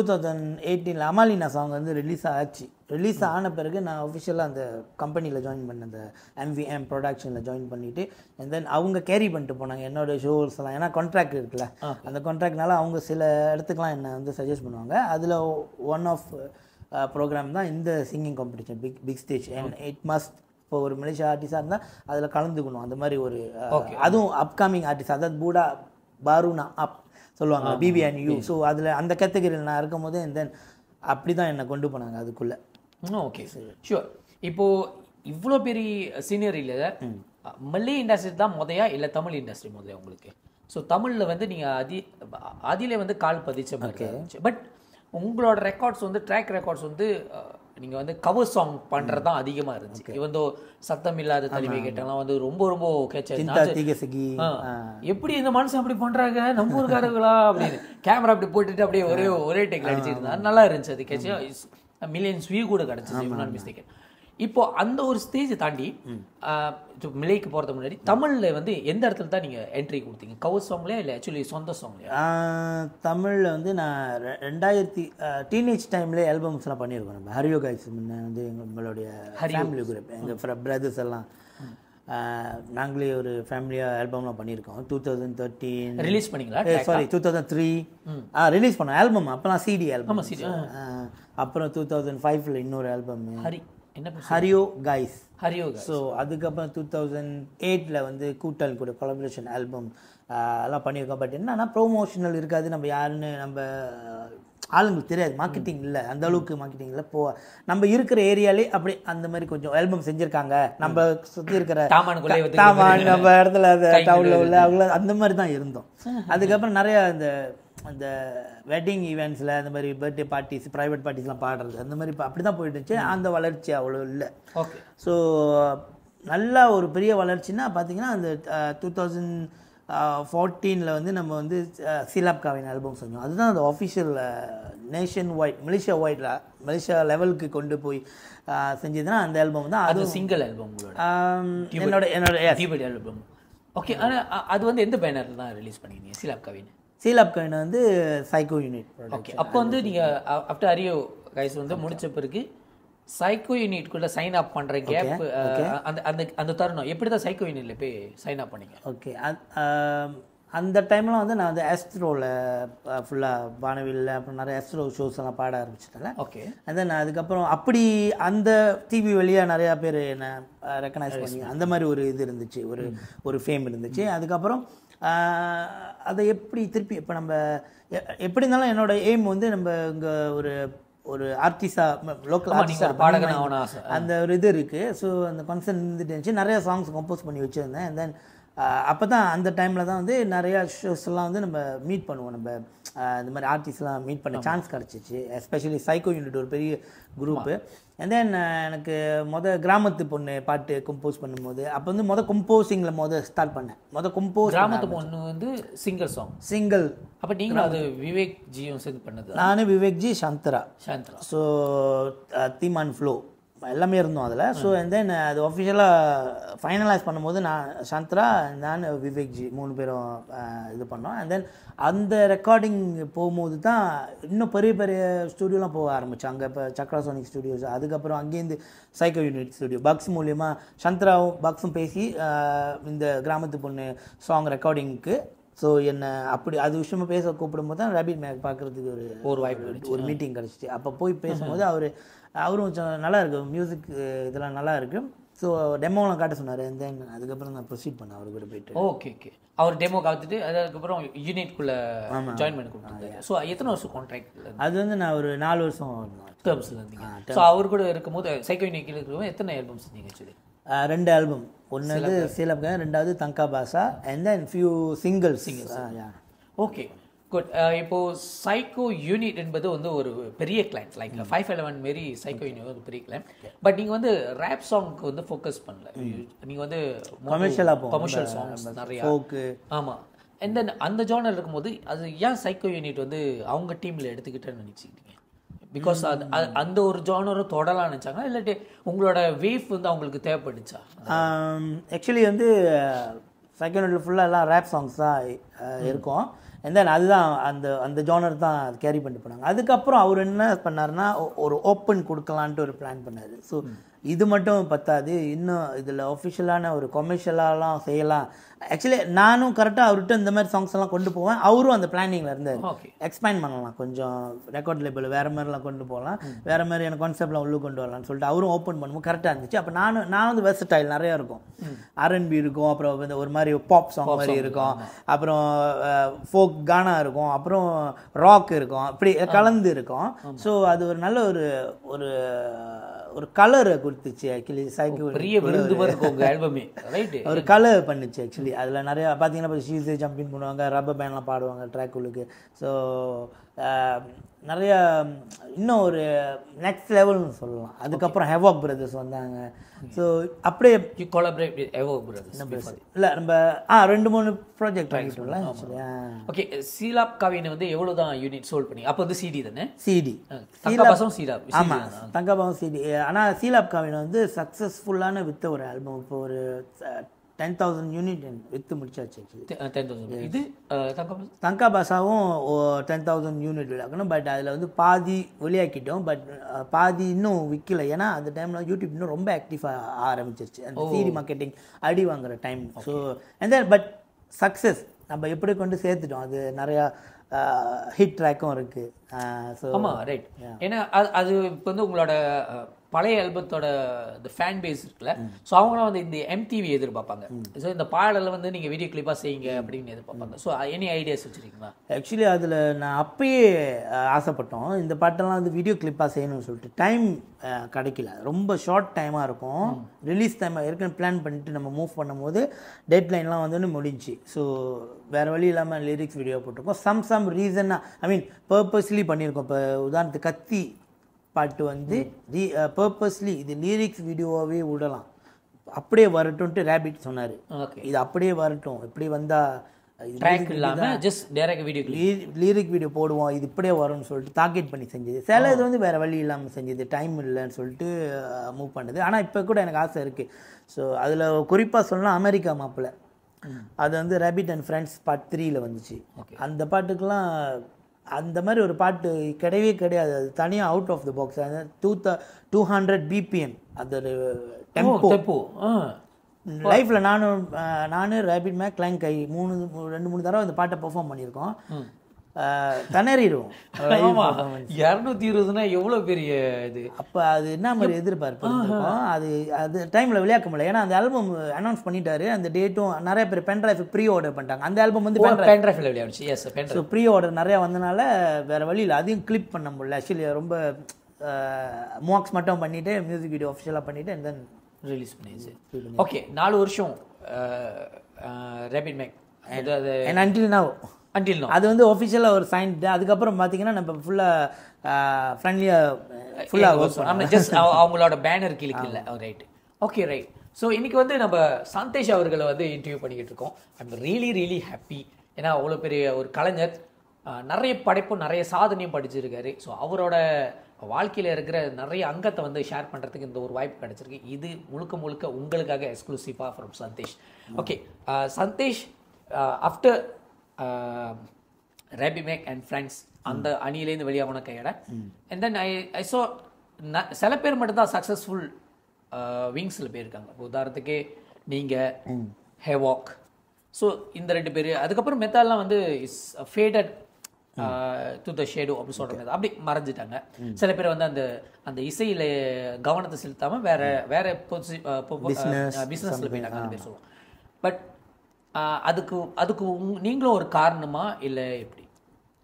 Two thousand எயிட்டீனில் அமாலினா song வந்து ரிலீஸ் ஆச்சு. ரிலீஸ் ஆன பிறகு நான் அஃபிஷியலாக அந்த கம்பெனியில் ஜாயின் பண்ணேன் அந்த எம்விஎம் ப்ரொடக்ஷனில் ஜாயின் பண்ணிவிட்டு அண்ட் தென் அவங்க கேரி பண்ணிட்டு போனாங்க. என்னோட ஷோஸ் எல்லாம். ஏன்னா கான்ட்ராக்ட் இருக்குல்ல. அந்த கான்ட்ராக்ட்னால அவங்க சில இடத்துக்குலாம் என்னை வந்து சஜஸ்ட் பண்ணுவாங்க. அதில் ஒன் ஆஃப் ப்ரோக்ராம் தான் இந்த singing competition big big stage and it must இப்போ ஒரு மலேசியா ஆர்டிஸ்டாக இருந்தால் அதில் கலந்துக்கணும். அந்த மாதிரி ஒரு அதுவும் அப்கமிங் ஆர்டிஸ்ட் அதாவது பூடா பாருனா அப் சொல்லுவாங்க பிபி அண்ட் யூ ஸோ அதில் அந்த கேட்டகரியில் நான் இருக்கும் போது தென் அப்படி தான் என்னை கொண்டு போனாங்க அதுக்குள்ளே. ஓகே ஷூர் இப்போ இவ்வளோ பெரிய சீனியரியில் மல்லே இண்டஸ்ட்ரி தான் முதையா இல்லை தமிழ் இண்டஸ்ட்ரி முதையா உங்களுக்கு? ஸோ தமிழில் வந்து நீங்கள் அதி அதிலே வந்து கால் பதிச்ச மாதிரி பட் உங்களோட ரெக்கார்ட்ஸ் வந்து ட்ராக் ரெக்கார்ட்ஸ் வந்து நீங்கள் வந்து கவர் சாங் பண்ணுறது தான் அதிகமாக இருந்துச்சு. இவன் தோ சத்தம் இல்லாத தனிமை கேட்டெல்லாம் வந்து ரொம்ப ரொம்ப தீகசகி. எப்படி இந்த மனுஷன் அப்படி பண்றாங்க? நம்ம ஊருக்காரங்களா அப்படின்னு. கேமரா அப்படி போட்டுட்டு அப்படியே ஒரே ஒரே டேக்ல அடிச்சிருந்தா நல்லா இருந்துச்சு அது கேட்ச் மில்லியன்ஸ் வியூ கூட கிடைச்சிச்சு நான் மிஸ்டேக் இப்போ அந்த ஒரு ஸ்டேஜ் தாண்டி மிலைக்கு போறதுக்கு முன்னாடி தமிழ்ல வந்து எந்த இடத்துல தான் நீங்க என்ட்ரி கொடுத்தீங்க? கவர் சாங்லயா இல்லை ஆக்சுவலி சொந்த சாங்லயா தமிழில் வந்து நான் ரெண்டாயிரத்தி டீனேஜ் டைம்ல ஆல்பம்ஸ்லாம் பண்ணியிருக்கோம் நம்ம. ஹரியோ கைஸ் முன்ன வந்து எங்களுடைய ஃபேமிலி குரூப் எங்கள் பிரதர்ஸ் எல்லாம் நாங்களே ஒரு ஃபேமிலியாக ஆல்பம்லாம் பண்ணியிருக்கோம். டூ தௌசண்ட் தேர்ட்டீன் ரிலீஸ் பண்ணீங்களா? சாரி டூ தௌசண்ட் த்ரீ ஆ ரிலீஸ் பண்ணோம். ஆல்பம் அப்போலாம் சிடி ஆல்பம் அப்புறம் டூ தௌசண்ட் ஃபைவ்ல இன்னொரு ஆல்பம் ஹரி என்ன ஹரியோ கைஸ் ஹரியோ ஸோ அதுக்கப்புறம் டூ தௌசண்ட் எயிட்டில் வந்து கூட்டல் கூட கொலபரேஷன் ஆல்பம் எல்லாம் பண்ணியிருக்கோம். பட் என்னன்னா ப்ரோமோஷனல் இருக்காது. நம்ம யாருன்னு நம்ம ஆளுங்களுக்கு தெரியாது. மார்க்கெட்டிங் இல்லை. அந்த அளவுக்கு மார்க்கெட்டிங் இல்லை. போ நம்ம இருக்கிற ஏரியாலே அப்படி அந்த மாதிரி கொஞ்சம் ஆல்பம் செஞ்சுருக்காங்க. நம்ம சுற்றி இருக்கிற தாமான் நம்ம இடத்துல அந்த டவுனில் உள்ள அவங்கள அந்த மாதிரி தான் இருந்தோம். அதுக்கப்புறம் நிறைய அந்த அந்த வெட்டிங் ஈவெண்ட்ஸில் அந்த மாதிரி பர்த்டே பார்ட்டிஸ் ப்ரைவேட் பார்ட்டிஸ்லாம் பாடுறது அந்த மாதிரி அப்படி தான் போயிட்டு இருந்துச்சு அந்த வளர்ச்சி அவ்வளோ இல்லை. ஓகே. ஸோ நல்லா ஒரு பெரிய வளர்ச்சின்னா பார்த்தீங்கன்னா அந்த டூ தௌசண்ட் ஃபோர்டீனில் வந்து நம்ம வந்து சீலாப் காவின் ஆல்பம் செஞ்சோம். அதுதான் அந்த ஆஃபிஷியல் நேஷன் வைட் மலேசியா வைட்ல மலேசியா லெவலுக்கு கொண்டு போய் செஞ்சதுன்னா அந்த ஆல்பம் தான். அது சிங்கிள் ஆல்பம் என்னோட என்னோட ஆல்பம் ஓகே ஆனா அ- அது வந்து எந்த பேனர்ல தான் ரிலீஸ் பண்ணிருந்தீங்க சீலாப் கவின் சீலாப் வந்து சைக்கோ யூனிட் ஓகே அப்போ வந்து நீங்க ஆஃப்டர் அரியோ கைஸ் வந்து முடிச்ச பிறகு சைக்கோ யூனிட்குள்ள சைன் அப் பண்ற கேப் அந்த அந்த அந்த தருணம். எப்படி தான் சைக்கோ யூனிட்ல போய் சைன் அப் பண்ணீங்க? ஓகே அந்த டைமில் வந்து நான் வந்து ஆஸ்ட்ரோவில் ஃபுல்லாக வானவில்ல அப்புறம் நிறைய ஆஸ்ட்ரோ ஷோஸ் எல்லாம் பாட ஆரம்பிச்சிட்டேன் ஓகே and then அதுக்கப்புறம் அப்படி அந்த டிவி வழியாக நிறையா பேர் என்னை ரெக்கனைஸ் பண்ணி அந்த மாதிரி ஒரு இது இருந்துச்சு ஒரு ஒரு ஃபேம் இருந்துச்சு. அதுக்கப்புறம் அதை எப்படி திருப்பி இப்போ நம்ம எப்படி இருந்தாலும் என்னோட எய்ம் வந்து நம்ம இங்கே ஒரு ஒரு ஆர்டிஸ்டா லோக்கல் ஒரு பாடகன். அந்த ஒரு இது இருக்குது ஸோ அந்த கான்சர்ன் இருந்துட்டு இருந்துச்சு. நிறைய சாங்ஸ் கம்போஸ் பண்ணி வச்சுருந்தேன். Then அப்போ தான் அந்த டைமில் தான் வந்து நிறையா ஷோஸ் எல்லாம் வந்து நம்ம மீட் பண்ணுவோம். நம்ம இந்த மாதிரி ஆர்டிஸ்ட்லாம் மீட் பண்ண சான்ஸ் கிடச்சிச்சு. எஸ்பெஷலி சைக்கோ யூனிட் ஒரு பெரிய குரூப்பு and then ஆஹ் எனக்கு மொத கிராமத்து பொண்ணு பாட்டு கம்போஸ் பண்ணும்போது அப்போ வந்து மொதல் கம்போசிங்கில் மொதல் ஸ்டார்ட் பண்ணேன். மொதல் கம்போஸ் கிராமத்து பொண்ணு வந்து சிங்கர் சாங் சிங்கிள் அப்ப நீங்களும் அது விவேக் ஜியும் சேர்ந்து பண்ணது. நானு விவேக்ஜி சந்தரா. சாந்தரா. ஸோ தீமான் ஃப்ளோ எல்லாமே இருந்தோம் அதில். ஸோ அண்ட் தென் அது ஒஃபிஷியலாக ஃபைனலைஸ் பண்ணும்போது நான் சந்திரா நான் விவேக்ஜி மூணு பேரும் அஹ், இது பண்ணோம். அண்ட் தென் அந்த ரெக்கார்டிங் போகும்போது தான் இன்னும் பெரிய பெரிய ஸ்டூடியோலாம் போக ஆரம்பிச்சு அங்கே இப்போ சக்ராசோனிக் ஸ்டுடியோஸ் அதுக்கப்புறம் அங்கேருந்து சைக்கோ யூனிட் ஸ்டுடியோ பக்ஸ் மூலியமாக சந்திராவும் பக்ஸும் பேசி அஹ், இந்த கிராமத்து பொண்ணு சாங் ரெக்கார்டிங்க்கு ஸோ என்ன அப்படி அது விஷயமா பேச கூப்பிடும்போது தான் ரேபிட் மேக் பார்க்குறதுக்கு ஒரு ஒரு வாய்ப்பு ஒரு மீட்டிங் கிடச்சிச்சு. அப்போ போய் பேசும்போது அவர் அவரும் கொஞ்சம் நல்லா இருக்கு மியூசிக் இதெல்லாம் நல்லா இருக்கு ஸோ டெமோலாம் காட்ட சொன்னார். தென் அதுக்கப்புறம் நான் ப்ரொசீட் பண்ணேன். அவர் கூட போயிட்டு. ஓகே ஓகே அவர் டெமோ காத்துட்டு அதுக்கப்புறம் யூனிட்குள்ள ஜாயின் பண்ணி கொடுத்தாங்க ஸோ எத்தனை வருஷம் கான்ட்ராக்ட் அது வந்து நான் ஒரு நாலு வருஷம் டேர்ம்ஸ்ல இருந்தீங்க. ஸோ அவர் கூட இருக்கும்போது சைக்கோ யூனிட் இருக்கிறவங்க எத்தனை ஆல்பம் செஞ்சீங்க ஆக்சுவலி ரெண்டு ஆல்பம் ஒன்று வந்து சீலப்க ரெண்டாவது தங்கா பாசா and then few single singles okay good இப்போ சைக்கோ யூனிட் என்பது வந்து ஒரு பெரிய கிளைண்ட் லைக் ஃபைவ் எலவன் மாரி சைக்கோ யூனிட் ஒரு பெரிய கிளைண்ட் பட் நீங்க வந்து ரேப் சாங்க்கு வந்து ஃபோக்கஸ் பண்ணல. நீங்க வந்து போகும். கமர்ஷியல் சாங்ஸ் நிறைய. ஃபோக்கு ஆமா. அண்ட் தென் அந்த ஜானர் இருக்கும்போது அது ஏன் சைக்கோ யூனிட் வந்து அவங்க டீம்ல எடுத்துக்கிட்டேன்னு நினைச்சுக்கிட்டீங்க? பிகாஸ் அது அந்த ஒரு ஜானரும் தொடலாம் நினைச்சாங்க இல்லாட்டி உங்களோட வேவ் வந்து அவங்களுக்கு தேவைப்பட்டுச்சா? ஆக்சுவலி வந்து செகண்ட் ஃபுல்லாக எல்லாம் ரேப் சாங்ஸ் தான் இருக்கும். And then அதுதான் அந்த அந்த ஜானர் தான் கேரி பண்ணிட்டு போனாங்க. அதுக்கப்புறம் அவர் என்ன பண்ணாருன்னா ஒ- ஒரு ஓப்பன் கொடுக்கலான்ட்டு ஒரு பிளான் பண்ணாரு. ஸோ இது மட்டும் பத்தாது. இன்னும் இதில் ஒஃபிஷியலான ஒரு கொமர்ஷியலாலாம் செய்யலாம். ஆக்சுவலி நானும் கரெக்டாக அவர்கிட்ட இந்த மாதிரி சாங்ஸ் எல்லாம் கொண்டு போவேன். அவரும் அந்த பிளானிங்கில் இருந்தார். எக்ஸ்பேண்ட் பண்ணலாம். கொஞ்சம் ரெக்கார்ட் லேபிள் வேறு மாதிரிலாம் கொண்டு போகலாம். வேறு மாதிரி எனக்கு கான்செப்ட்லாம் உள்ளே கொண்டு வரலாம்னு சொல்லிட்டு அவரும் ஓப்பன் பண்ணும்போது கரெக்டாக இருந்துச்சு. அப்போ நானும் நான் வந்து வெர்சடைல் நிறையா இருக்கும். ஆர்என்பி இருக்கும். அப்புறம் வந்து ஒரு மாதிரி பாப் சாங் மாதிரி இருக்கும். அப்புறம் ஃபோக் கானா இருக்கும். அப்புறம் ராக் இருக்கும். அப்படி கலந்து இருக்கும். ஸோ அது ஒரு நல்ல ஒரு ஒரு ஒரு கலரை கொடுத்துச்சு ஆக்சுவலி சைக்கிள் பெரிய ரைட்டு ஒரு கலர் பண்ணுச்சு ஆக்சுவலி அதில் நிறைய பார்த்தீங்கன்னா இப்போ ஷீஸே ஜம்பிங் பண்ணுவாங்க ரப்பர் பேண்ட்லாம் பாடுவாங்க ட்ராக்குளுக்கு ஸோ நிறைய இன்னும் ஒரு நெக்ஸ்ட் லெவல்னு சொல்லலாம். அதுக்கப்புறம் ஹெவாக் பிரதர்ஸ் வந்தாங்க. ஸோ அப்படியே கொலாபரேட் வித் எவோ பிரதர்ஸ் இல்லை நம்ம ஆ ரெண்டு மூணு ப்ராஜெக்ட் ஆகிட்டோம்ல ஓகே சீலாப் காவினை வந்து எவ்வளவு தான் யூனிட் சோல்ட் பண்ணி அப்போ வந்து சிடி தானே? சிடி தங்கபாசம் சீலாப் ஆமாம் தங்கபாவம் சிடி ஆனால் சீலாப் காவின் வந்து சக்ஸஸ்ஃபுல்லான வித்த ஒரு ஆல்பம் இப்போ ஒரு டென் தௌசண்ட் யூனிட் வித்து முடிச்சாச்சு டென் தௌசண்ட் இது தங்கபாசம் தங்கா பாசாவும் டென் தௌசண்ட் யூனிட் விளையாக்கணும் பட் அதில் வந்து பாதி வெளியாக்கிட்டோம் பட் பாதி இன்னும் விற்கல ஏன்னா அந்த டைமில் யூடியூப் இன்னும் ரொம்ப ஆக்டிவாக ஆரம்பிச்சிருச்சு. அந்த சீடி மார்க்கெட்டிங் அடி வாங்குற time so and but success நம்ம எப்படி கொண்டு சேர்த்துட்டோம்? அது நிறையா ஹிட் ட்ராக்கும் இருக்குது ஸோ ஆமா ரைட் ஏன்னா அது அது இப்போ வந்து உங்களோட அஹ், பழைய ஆல்பத்தோட இந்த ஃபேன் பேஸ் இருக்குல்ல. ஸோ அவங்களும் வந்து இந்த எம்டிவி எதிர்பார்ப்பாங்க. ஸோ இந்த பாடலை வந்து நீங்க வீடியோ கிளிப்பாக செய்யுங்க அப்படின்னு எதிர்பார்ப்பாங்க. ஸோ எனி ஐடியாஸ் வச்சிருக்கீங்களா? ஆக்சுவலி அதில் நான் அப்பயே ஆசைப்பட்டோம். இந்த பாட்டெல்லாம் வந்து வீடியோ கிளிப்பாக செய்யணும்னு சொல்லிட்டு டைம் கிடைக்கல. ரொம்ப ஷார்ட் டைமாக இருக்கும். ரிலீஸ் டைம் ஏற்கனவே பிளான் பண்ணிட்டு நம்ம மூவ் பண்ணும்போது டெட்லைன்லாம் வந்து முடிஞ்சுச்சு ஸோ வேறு வழி இல்லாமல் லிரிக்ஸ் வீடியோ போட்டிருக்கோம். சம் சம் ரீசனாக ஐ மீன் பர்பஸ்லி பண்ணியிருக்கோம். இப்போ உதாரணத்துக்கு கத்தி பாட்டு வந்து ரீ பர்பஸ்லி இது லிரிக்ஸ் வீடியோவாகவே விடலாம். அப்படியே வரட்டும்ட்டு ரேபிட் சொன்னார். ஓகே இது அப்படியே வரட்டும். இப்படி வந்தால் ட்ராக் இல்லாம just direct video lyric video போடுவோம். இது இப்படியே வரும்னு சொல்லிட்டு டார்கெட் பண்ணி செஞ்சது. சில இது வந்து வேற வழி இல்லாமல் செஞ்சது. டைம் இல்லைன்னு சொல்லிட்டு மூவ் பண்ணது. ஆனால் இப்போ கூட எனக்கு ஆசை இருக்குது ஸோ அதில் குறிப்பாக சொல்லலாம் அமெரிக்கா மாப்பிள்ளை அது வந்து ரேபிட் அண்ட் ஃப்ரெண்ட்ஸ் பார்ட் த்ரீல வந்துச்சு. அந்த பாட்டுக்கெல்லாம் அந்த மாதிரி ஒரு பாட்டு கிடையவே கிடையாது. அது தனியாக அவுட் ஆஃப் த பாக்ஸ் அது two the two hundred BPM அது டெம்போ ஆ. லைஃப்பில் நானும் நானு ரேபிட் மேக் கிளைங் கை மூணு ரெண்டு மூணு தடவை இந்த பாட்டை பெர்ஃபார்ம் பண்ணியிருக்கோம். திணறிடுவோம். இரநூத்தி இருபதுனா எவ்வளவு பெரிய இது? அப்போ அது என்ன மாதிரி எதிர்பார்ப்பு அது அது டைமில் விளையாக்க முடியல. ஏன்னா அந்த ஆல்பம் அனௌன்ஸ் பண்ணிட்டாரு. அந்த டேட்டும் நிறைய பேர் பென் டிரைவ் ப்ரீ ஆர்டர் பண்ணிட்டாங்க. அந்த ஆல்பம் வந்து பென் பென் டிரைவ்ல விளையாடுச்சு. எஸ் ஸோ ப்ரீ ஆர்டர் நிறையா வந்தனால வேற வழி இல்லை. அதையும் கிளிப் பண்ண முடியல. ஆக்சுவலி ரொம்ப மார்க்ஸ் மட்டும் பண்ணிட்டு மியூசிக் வீடியோ அஃபிஷியலாக பண்ணிட்டு and then ரிலீஸ் பண்ணிடுச்சு ஓகே நாலு வருஷம் ரேபிட் மேக் அது and until நோ அது வந்து ஒஃபிஷியலாக ஒரு சைன் அதுக்கப்புறம் பார்த்தீங்கன்னா நம்ம ஃபுல்லாக ஃப்ரெண்ட்லியாக ஃபுல்லாக ஜஸ்ட் அவங்களோட பேனர் கிளிக் இல்ல. ரைட் ஓகே ரைட் ஸோ இன்னைக்கு வந்து நம்ம சந்தேஷ் அவர்களை வந்து இன்டர்வியூ பண்ணிக்கிட்டு இருக்கோம். ஐம் ரியலி ரியலி ஹாப்பி ஏன்னா அவ்வளோ பெரிய ஒரு கலைஞர். நிறைய படைப்பும் நிறைய சாதனையும் படிச்சிருக்காரு. ஸோ அவரோட வாழ்க்கையில் இருக்கிற நிறைய அங்கத்தை வந்து ஷேர் பண்ணுறதுக்கு இந்த ஒரு வாய்ப்பு கிடைச்சிருக்கு. இது முழுக்க முழுக்க உங்களுக்காக எக்ஸ்க்ளூசிவாக from Sandesh. Okay Sandesh after rapid mac and friends அந்த அணியிலேருந்து வெளியாகணும் கையோட and then I I so சில பேர் மட்டும்தான் சக்ஸஸ்ஃபுல் விங்ஸில் போயிருக்காங்க. உதாரணத்துக்கு நீங்கள் ஹேவாக் ஸோ இந்த ரெண்டு பேர் அதுக்கப்புறம் மெத்தாலாம் வந்து is faded to the shadow அப்படி சொல்கிறது அப்படி மறைஞ்சிட்டாங்க. சில பேர் வந்து அந்த அந்த இசையில கவனத்தை செலுத்தாமல் வேற வேற பிஸ்னஸில் போயிட்டாங்க அந்த பேர் சொல்லுவோம் பட் அதுக்கு அதுக்கு நீங்களும் ஒரு காரணமா இல்லை எப்படி?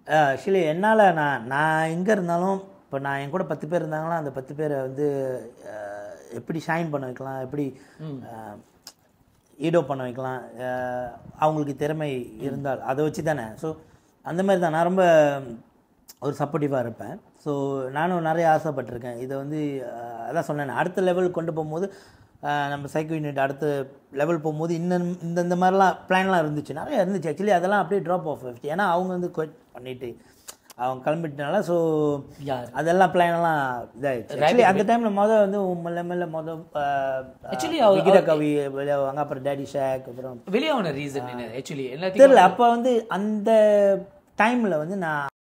ஆக்சுவலி என்னால் நான் நான் எங்கே இருந்தாலும் இப்போ நான் என் கூட பத்து பேர் இருந்தாங்கன்னா அந்த பத்து பேரை வந்து எப்படி ஷைன் பண்ண வைக்கலாம் எப்படி ஈடோ பண்ண வைக்கலாம் அவங்களுக்கு திறமை இருந்தால் அதை வச்சு தானே ஸோ அந்த மாதிரி தான். நான் ரொம்ப ஒரு சப்போர்ட்டிவாக இருப்பேன். ஸோ நானும் நிறைய ஆசைப்பட்டிருக்கேன். இதை வந்து அதான் சொன்னேன் அடுத்த லெவல் கொண்டு போகும்போது நம்ம சைக்கோ யூனிட் அடுத்த லெவல் போகும்போது இன்னும் இந்த இந்த மாதிரிலாம் பிளான்லாம் இருந்துச்சு. நிறைய இருந்துச்சு. ஆக்சுவலி அதெல்லாம் அப்படியே ட்ராப் ஆஃப் ஆயிடுச்சு. ஏன்னா அவங்க வந்து குவைட் பண்ணிட்டு அவங்க கிளம்பிட்டனால ஸோ அதெல்லாம் பிளான் எல்லாம் இதாயிடுச்சு. ஆக்சுவலி அந்த டைம்ல மொதல் வந்து மெல்ல மெல்ல மொதல் Actually, விகித கவி வெளியாவாங்க அப்புறம் டேடி ஷேக் அப்புறம் வெளியாகின ரீசன் ஆக்சுவலி தெரியல. அப்போ வந்து அந்த டைம்ல வந்து நான்